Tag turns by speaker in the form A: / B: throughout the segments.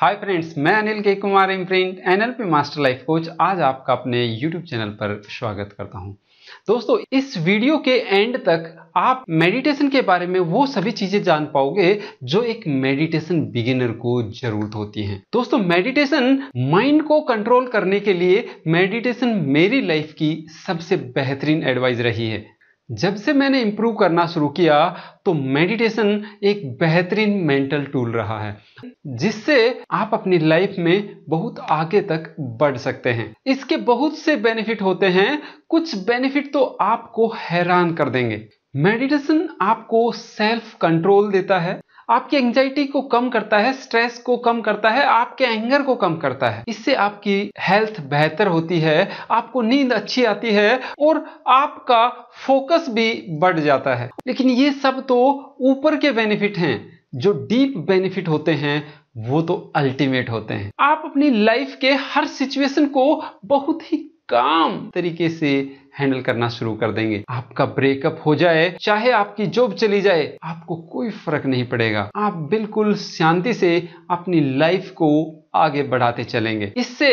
A: Hi friends मैं Anil K Kumar imprint NLP master life coach आज आपका अपने यूट्यूब चैनल पर स्वागत करता हूँ। दोस्तों, इस वीडियो के एंड तक आप मेडिटेशन के बारे में वो सभी चीज़ें जान पाओगे जो एक मेडिटेशन बिगिनर को ज़रूरत होती है। दोस्तों मेडिटेशन माइंड को कंट्रोल करने के लिए मेडिटेशन मेरी लाइफ की सबसे बेहतरीन एडवाइस रही है। जब से मैंने इंप्रूव करना शुरू किया तो मेडिटेशन एक बेहतरीन मेंटल टूल रहा है, जिससे आप अपनी लाइफ में बहुत आगे तक बढ़ सकते हैं। इसके बहुत से बेनिफिट होते हैं। कुछ बेनिफिट तो आपको हैरान कर देंगे। मेडिटेशन आपको सेल्फ कंट्रोल देता है। आपकी एंजाइटी को कम करता है स्ट्रेस को कम करता है, आपके एंगर को कम करता है। इससे आपकी हेल्थ बेहतर होती है, आपको नींद अच्छी आती है और आपका फोकस भी बढ़ जाता है। लेकिन ये सब तो ऊपर के बेनिफिट हैं, जो डीप बेनिफिट होते हैं, वो तो अल्टीमेट होते हैं। आप अपनी लाइफ के हर सिचुएशन को बहुत ही काम तरीके से हैंडल करना शुरू कर देंगे। आपका ब्रेकअप हो जाए, चाहे आपकी जॉब चली जाए, आपको कोई फ़र्क नहीं पड़ेगा। आप बिल्कुल शांति से अपनी लाइफ को आगे बढ़ाते चलेंगे। इससे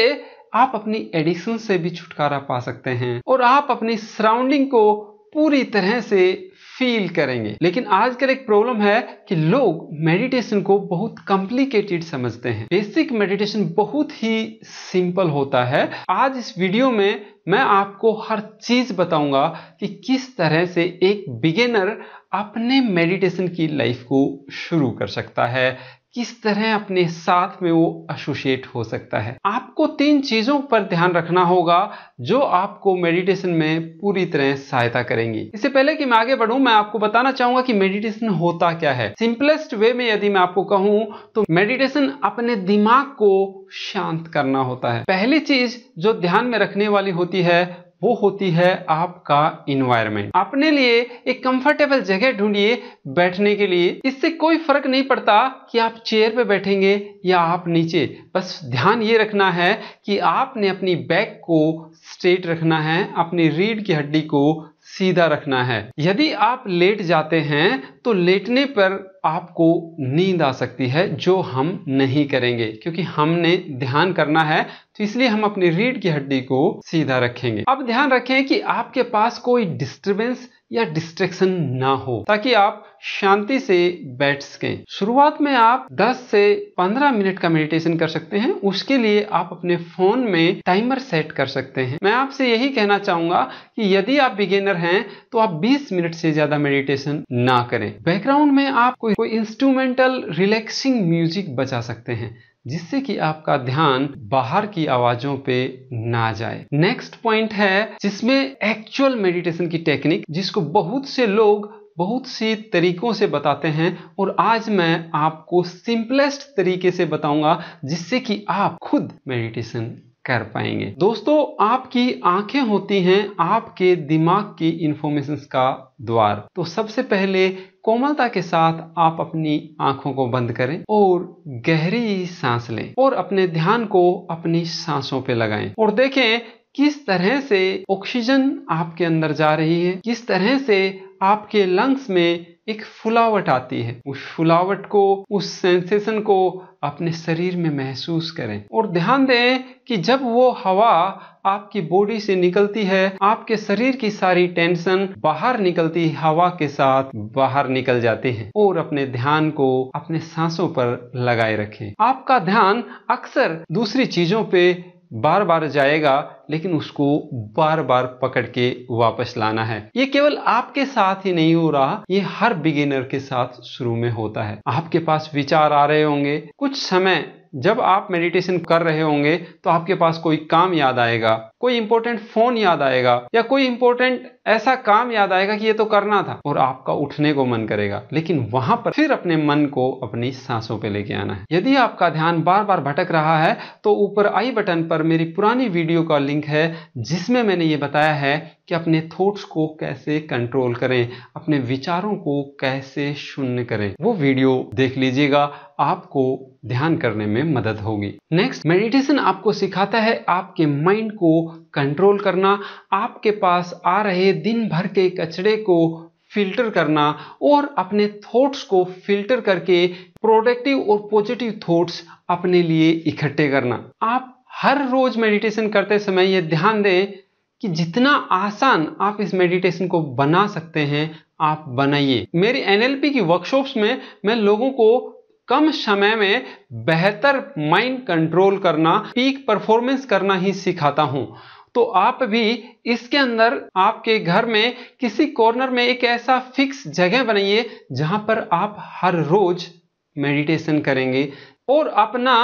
A: आप अपनी एडिक्शन से भी छुटकारा पा सकते हैं और आप अपनी सराउंडिंग को पूरी तरह से फील करेंगे। लेकिन आजकल एक प्रॉब्लम है कि लोग मेडिटेशन को बहुत कॉम्प्लिकेटेड समझते हैं। बेसिक मेडिटेशन बहुत ही सिंपल होता है। आज इस वीडियो में मैं आपको हर चीज़ बताऊँगा कि किस तरह से एक बिगेनर अपने मेडिटेशन की लाइफ को शुरू कर सकता है। किस तरह अपने साथ में वो एसोसिएट हो सकता है? आपको तीन चीज़ों पर ध्यान रखना होगा, जो आपको मेडिटेशन में पूरी तरह सहायता करेंगी। इससे पहले कि मैं आगे बढ़ूं, मैं आपको बताना चाहूँगा कि मेडिटेशन होता क्या है। सिंपलेस्ट वे में यदि मैं आपको कहूँ तो मेडिटेशन अपने दिमाग को शांत करना होता है। पहली चीज़ जो ध्यान में रखने वाली होती है वो होती है आपका इन्वायरमेंट अपने लिए एक कंफर्टेबल जगह ढूंढिए बैठने के लिए। इससे कोई फ़र्क नहीं पड़ता कि आप चेयर पे बैठेंगे या आप नीचे। बस ध्यान ये रखना है कि आपने अपनी बैक को स्ट्रेट रखना है, अपनी रीढ़ की हड्डी को सीधा रखना है। यदि आप लेट जाते हैं तो लेटने पर आपको नींद आ सकती है, जो हम नहीं करेंगे, क्योंकि हमने ध्यान करना है तो इसलिए हम अपनी रीढ़ की हड्डी को सीधा रखेंगे। अब ध्यान रखें कि आपके पास कोई डिस्टरबेंस या डिस्ट्रेक्शन ना हो, ताकि आप शांति से बैठ सकें। शुरुआत में आप 10 से 15 मिनट का मेडिटेशन कर सकते हैं, उसके लिए आप अपने फ़ोन में टाइमर सेट कर सकते हैं। मैं आपसे यही कहना चाहूँगा कि यदि आप बिगेनर हैं तो आप 20 मिनट से ज़्यादा मेडिटेशन ना करें। बैकग्राउंड में आप कोई, कोई इंस्ट्रूमेंटल रिलैक्सिंग म्यूज़िक बचा सकते हैं जिससे कि आपका ध्यान बाहर की आवाजों पे ना जाए। नेक्स्ट पॉइंट है जिसमें एक्चुअल मेडिटेशन की टेक्निक जिसको बहुत से लोग बहुत सी तरीकों से बताते हैं और आज मैं आपको सिंपलेस्ट तरीके से बताऊँगा जिससे कि आप खुद मेडिटेशन कर पाएँगे। दोस्तों, आपकी आँखें होती हैं आपके दिमाग की इंफॉर्मेशन का द्वार। तो सबसे पहले कोमलता के साथ आप अपनी आँखों को बंद करें और गहरी सांस लें और अपने ध्यान को अपनी सांसों पे लगाएँ और देखें किस तरह से ऑक्सीजन आपके अंदर जा रही है, किस तरह से आपके लंग्स में एक फुलावट आती है। उस फुलावट को, उस सेंसेशन को अपने शरीर में महसूस करें। और ध्यान दें कि जब वो हवा आपकी बॉडी से निकलती है, आपके शरीर की सारी टेंशन बाहर निकलती, हवा के साथ बाहर निकल जाती है। और अपने ध्यान को अपने सांसों पर लगाए रखें। आपका ध्यान अक्सर दूसरी चीज़ों पे बार बार जाएगा, लेकिन उसको बार बार पकड़ के वापस लाना है। ये केवल आपके साथ ही नहीं हो रहा, ये हर बिगिनर के साथ शुरू में होता है। आपके पास विचार आ रहे होंगे। कुछ समय जब आप मेडिटेशन कर रहे होंगे तो आपके पास कोई काम याद आएगा। कोई इंपॉर्टेंट फ़ोन याद आएगा या कोई इंपॉर्टेंट ऐसा काम याद आएगा कि ये तो करना था और आपका उठने को मन करेगा। लेकिन वहाँ पर फिर अपने मन को अपनी सांसों पे लेके आना है। यदि आपका ध्यान बार बार भटक रहा है तो ऊपर आई बटन पर मेरी पुरानी वीडियो का लिंक है, जिसमें मैंने ये बताया है कि अपने थॉट्स को कैसे कंट्रोल करें, अपने विचारों को कैसे शून्य करें। वो वीडियो देख लीजिएगा, आपको ध्यान करने में मदद होगी। नेक्स्ट मेडिटेशन आपको सिखाता है, आपके माइंड को कंट्रोल करना, आपके पास आ रहे दिन भर के कचड़े को फ़िल्टर करना और अपने थॉट्स को फ़िल्टर करके प्रोडक्टिव और पॉजिटिव थॉट्स अपने लिए इकट्ठे करना। आप हर रोज मेडिटेशन करते समय यह ध्यान दें कि जितना आसान आप इस मेडिटेशन को बना सकते हैं, आप बनाइए। मेरी एनएलपी की वर्कशॉप्स में मैं लोगों को कम समय में बेहतर माइंड कंट्रोल करना पीक परफॉर्मेंस करना ही सिखाता हूँ। तो आप भी इसके अंदर आपके घर में किसी कॉर्नर में एक ऐसा फिक्स जगह बनाइए जहाँ पर आप हर रोज मेडिटेशन करेंगे और अपना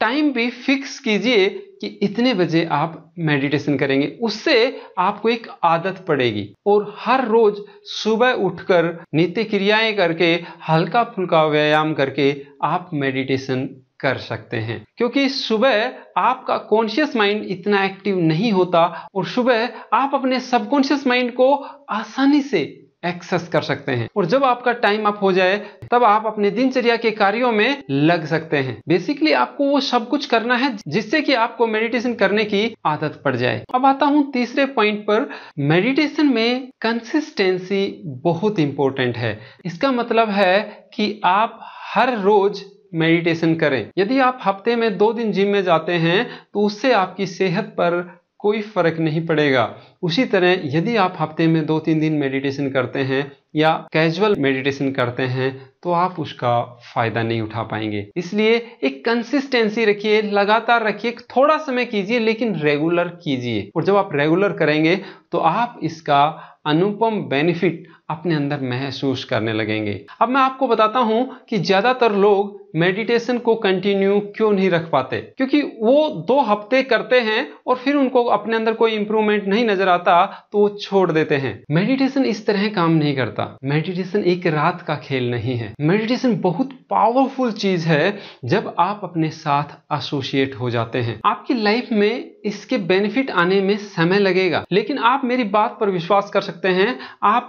A: टाइम भी फिक्स कीजिए कि इतने बजे आप मेडिटेशन करेंगे। उससे आपको एक आदत पड़ेगी। और हर रोज सुबह उठकर नित्य क्रियाएँ करके हल्का फुल्का व्यायाम करके आप मेडिटेशन कर सकते हैं। क्योंकि सुबह आपका कॉन्शियस माइंड इतना एक्टिव नहीं होता और सुबह आप अपने सबकॉन्शियस माइंड को आसानी से एक्सेस कर सकते हैं। और जब आपका टाइम अप हो जाए, तब आप अपने दिनचर्या के कार्यों में लग सकते हैं। बेसिकली आपको वो सब कुछ करना है, जिससे कि आपको मेडिटेशन करने की आदत पड़ जाए। अब आता हूँ तीसरे पॉइंट पर। मेडिटेशन में कंसिस्टेंसी बहुत इंपॉर्टेंट है। इसका मतलब है कि आप हर रोज मेडिटेशन करें। यदि आप हफ़्ते में दो दिन जिम में जाते हैं तो उससे आपकी सेहत पर कोई फ़र्क नहीं पड़ेगा। उसी तरह यदि आप हफ़्ते में दो तीन दिन मेडिटेशन करते हैं या कैजुअल मेडिटेशन करते हैं तो आप उसका फ़ायदा नहीं उठा पाएँगे। इसलिए एक कंसिस्टेंसी रखिए, लगातार रखिए, थोड़ा समय कीजिए, लेकिन रेगुलर कीजिए। और जब आप रेगुलर करेंगे तो आप इसका अनुपम बेनिफिट अपने अंदर महसूस करने लगेंगे। अब मैं आपको बताता हूँ कि ज़्यादातर लोग मेडिटेशन को कंटिन्यू क्यों नहीं रख पाते? क्योंकि वो दो हफ़्ते करते हैं और फिर उनको अपने अंदर कोई इंप्रूवमेंट नहीं नज़र आता तो वो छोड़ देते हैं। मेडिटेशन इस तरह काम नहीं करता। मेडिटेशन एक रात का खेल नहीं है। मेडिटेशन बहुत पावरफुल चीज़ है जब आप अपने साथ एसोसिएट हो जाते हैं। आपकी लाइफ में इसके बेनिफिट आने में समय लगेगा। लेकिन आप मेरी बात पर विश्वास कर सकते हैं, आप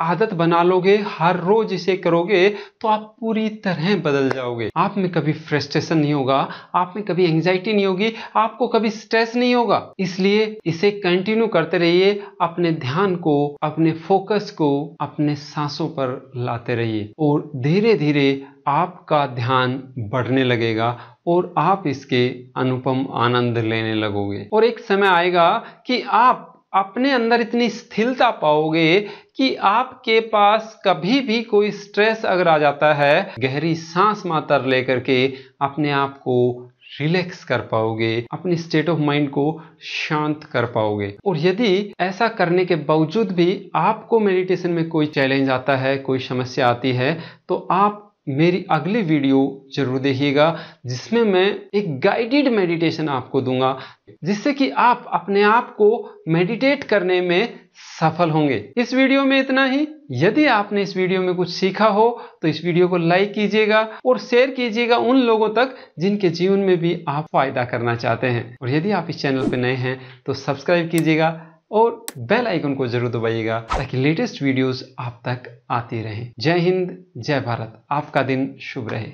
A: आदत बना लोगे, हर रोज इसे करोगे तो आप पूरी तरह बदल जाओगे। आप में कभी फ्रस्ट्रेशन नहीं होगा, आप में कभी एंजाइटी नहीं होगी, आपको कभी स्ट्रेस नहीं होगा। इसलिए इसे कंटिन्यू करते रहिए, अपने ध्यान को, अपने फोकस को, अपने सांसों पर लाते रहिए। और धीरे धीरे आपका ध्यान बढ़ने लगेगा और आप इसके अनुपम आनंद लेने लगोगे। और एक समय आएगा कि आप अपने अंदर इतनी स्थिरता पाओगे कि आपके पास कभी भी कोई स्ट्रेस अगर आ जाता है, गहरी सांस मातर लेकर के अपने आप को रिलैक्स कर पाओगे, अपनी स्टेट ऑफ़ माइंड को शांत कर पाओगे। और यदि ऐसा करने के बावजूद भी आपको मेडिटेशन में कोई चैलेंज आता है, कोई समस्या आती है तो आप मेरी अगली वीडियो ज़रूर देखिएगा, जिसमें मैं एक गाइडेड मेडिटेशन आपको दूँगा, जिससे कि आप अपने आप को मेडिटेट करने में सफल होंगे। इस वीडियो में इतना ही। यदि आपने इस वीडियो में कुछ सीखा हो तो इस वीडियो को लाइक कीजिएगा और शेयर कीजिएगा उन लोगों तक जिनके जीवन में भी आप फ़ायदा करना चाहते हैं। और यदि आप इस चैनल पर नए हैं तो सब्सक्राइब कीजिएगा और बेल आइकन को ज़रूर दबाइएगा ताकि लेटेस्ट वीडियोस आप तक आती रहें। जय हिंद, जय भारत। आपका दिन शुभ रहे।